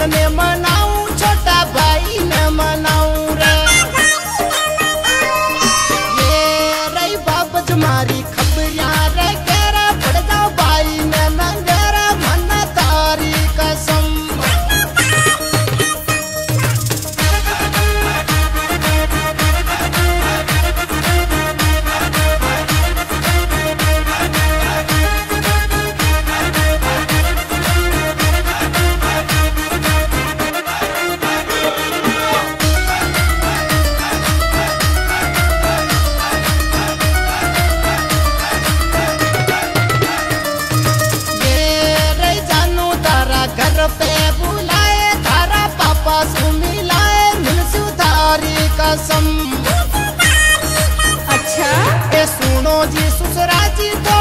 na nema na Karachi to